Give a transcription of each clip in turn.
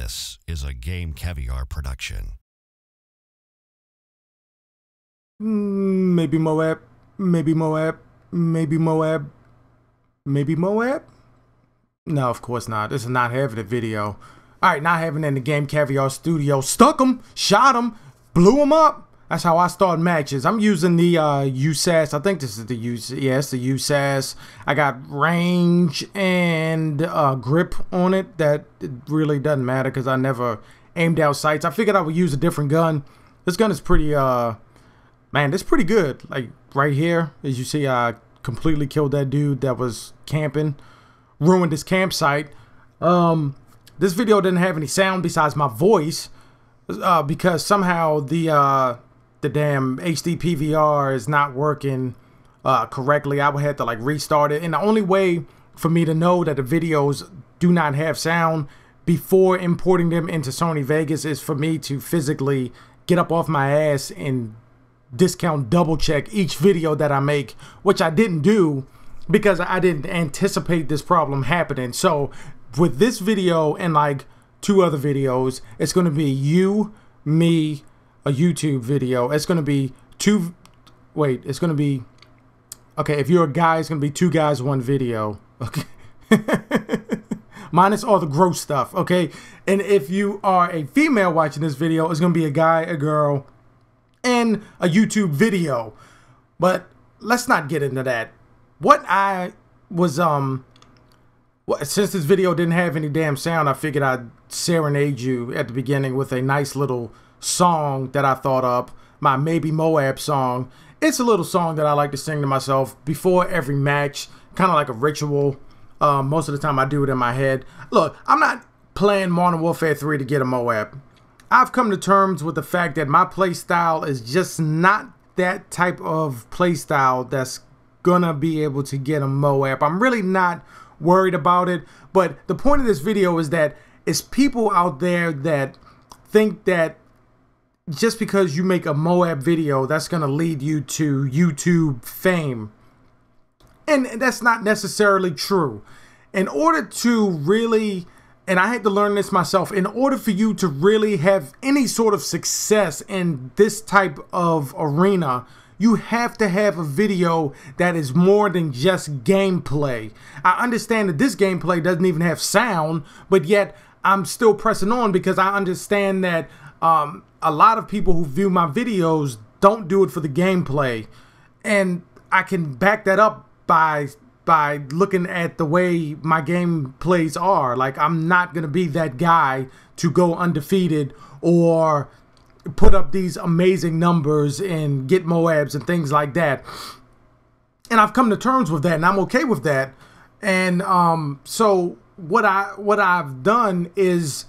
This is a Game Caviar production. Mm, Maybe Moab. Maybe Moab. Maybe Moab. Maybe Moab? No, of course not. This is not having a video. Alright, not having in the Game Caviar studio. Stuck him, shot him, blew him up. That's how I start matches. I'm using the uh, USAS. I think this is the US. Yes, the USAS. I got range and uh, grip on it. That it really doesn't matter because I never aimed out sights. I figured I would use a different gun. This gun is pretty. Uh, man, it's pretty good. Like right here, as you see, I completely killed that dude that was camping, ruined his campsite. Um, this video didn't have any sound besides my voice, uh, because somehow the uh, the damn HD PVR is not working uh, correctly. I would have to like restart it, and the only way for me to know that the videos do not have sound before importing them into Sony Vegas is for me to physically get up off my ass and discount double check each video that I make, which I didn't do because I didn't anticipate this problem happening. So with this video and like two other videos, it's going to be you, me, a YouTube video. It's going to be two, wait, it's going to be, okay, if you're a guy, it's going to be two guys, one video. Okay. minus all the gross stuff, okay? And if you are a female watching this video, it's gonna be a guy, a girl, and a YouTube video. But let's not get into that. What I was um since this video didn't have any damn sound, I figured I'd serenade you at the beginning with a nice little song that I thought up, my Maybe Moab song. It's a little song that I like to sing to myself before every match, kind of like a ritual. Um, most of the time I do it in my head. Look, I'm not playing Modern Warfare 3 to get a Moab. I've come to terms with the fact that my playstyle is just not that type of playstyle that's gonna be able to get a Moab. I'm really not worried about it. But the point of this video is that it's people out there that think that just because you make a Moab video, that's gonna lead you to YouTube fame. And that's not necessarily true. In order to really, and I had to learn this myself, in order for you to really have any sort of success in this type of arena, you have to have a video that is more than just gameplay. I understand that this gameplay doesn't even have sound, but yet I'm still pressing on because I understand that um, a lot of people who view my videos don't do it for the gameplay. And I can back that up by by looking at the way my game plays are. Like I'm not gonna be that guy to go undefeated or put up these amazing numbers and get Moabs and things like that. And I've come to terms with that, and I'm okay with that. And um, so what I what I've done is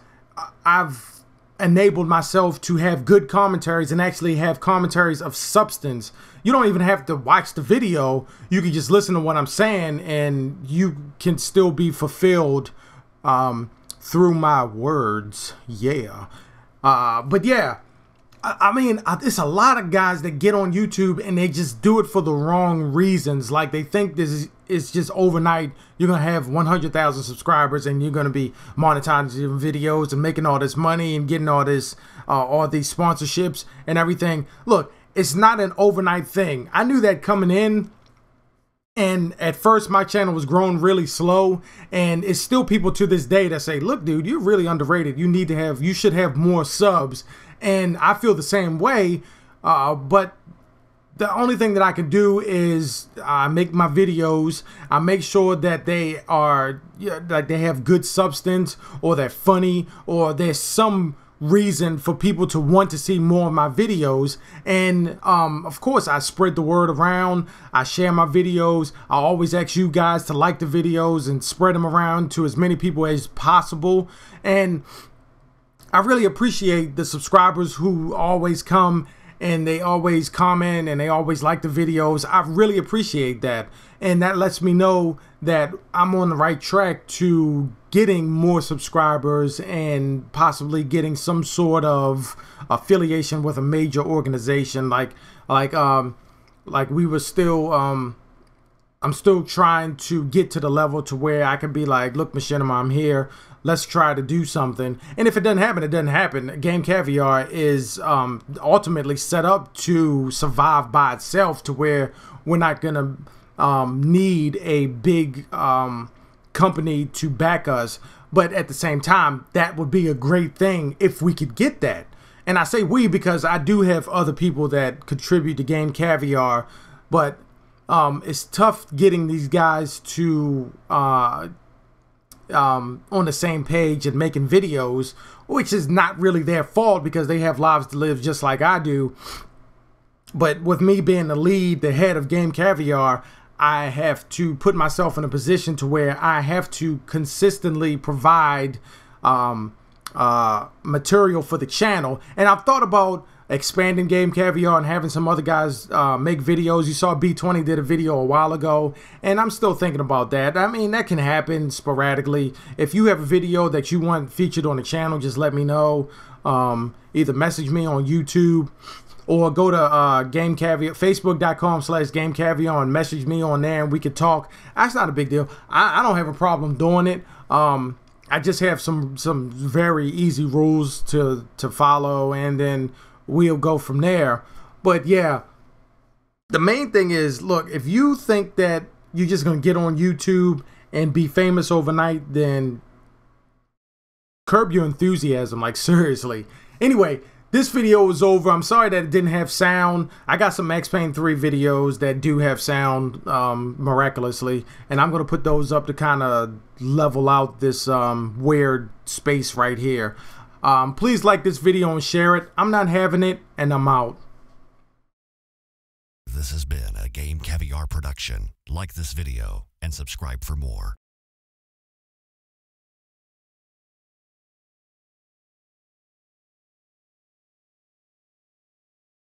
I've enabled myself to have good commentaries and actually have commentaries of substance. You don't even have to watch the video. You can just listen to what I'm saying and you can still be fulfilled um, through my words. Yeah. Uh, but yeah, I, I mean, I, it's a lot of guys that get on YouTube and they just do it for the wrong reasons. Like they think this is it's just overnight. You're gonna have 100,000 subscribers and you're gonna be monetizing videos and making all this money and getting all this, uh, all these sponsorships and everything. Look, it's not an overnight thing. I knew that coming in. And at first, my channel was growing really slow, and it's still people to this day that say, "Look, dude, you're really underrated. You need to have, you should have more subs." And I feel the same way. Uh, but the only thing that I can do is I uh, make my videos. I make sure that they are like they have good substance, or they're funny, or there's some reason for people to want to see more of my videos. And um, of course I spread the word around. I share my videos. I always ask you guys to like the videos and spread them around to as many people as possible. And I really appreciate the subscribers who always come and they always comment and they always like the videos. I really appreciate that. And that lets me know that I'm on the right track to getting more subscribers and possibly getting some sort of affiliation with a major organization like like um like we were still um I'm still trying to get to the level to where I can be like, look, Machinima, I'm here. let's try to do something. And if it doesn't happen, it doesn't happen. Game Caviar is um, ultimately set up to survive by itself to where we're not going to um, need a big um, company to back us. But at the same time, that would be a great thing if we could get that. And I say we because I do have other people that contribute to Game Caviar, but um, it's tough getting these guys to uh, um, on the same page and making videos, which is not really their fault because they have lives to live just like I do. But with me being the lead, the head of Game Caviar, I have to put myself in a position to where I have to consistently provide um, uh, material for the channel. And I've thought about expanding Game Caviar and having some other guys uh, make videos. You saw B20 did a video a while ago, and I'm still thinking about that. I mean, that can happen sporadically. If you have a video that you want featured on the channel, just let me know. Um, either message me on YouTube or go to uh, Game Caviar, Facebook.com slash Game Caviar and message me on there and we could talk. That's not a big deal. I, I don't have a problem doing it. Um, I just have some some very easy rules to to follow and then we'll go from there. But yeah, the main thing is look, if you think that you're just going to get on YouTube and be famous overnight, then curb your enthusiasm. Like, seriously. Anyway, this video is over. I'm sorry that it didn't have sound. I got some Max Payne 3 videos that do have sound um, miraculously, and I'm going to put those up to kind of level out this um, weird space right here. Um, please like this video and share it. I'm not having it, and I'm out. This has been a Game Caviar production. Like this video and subscribe for more.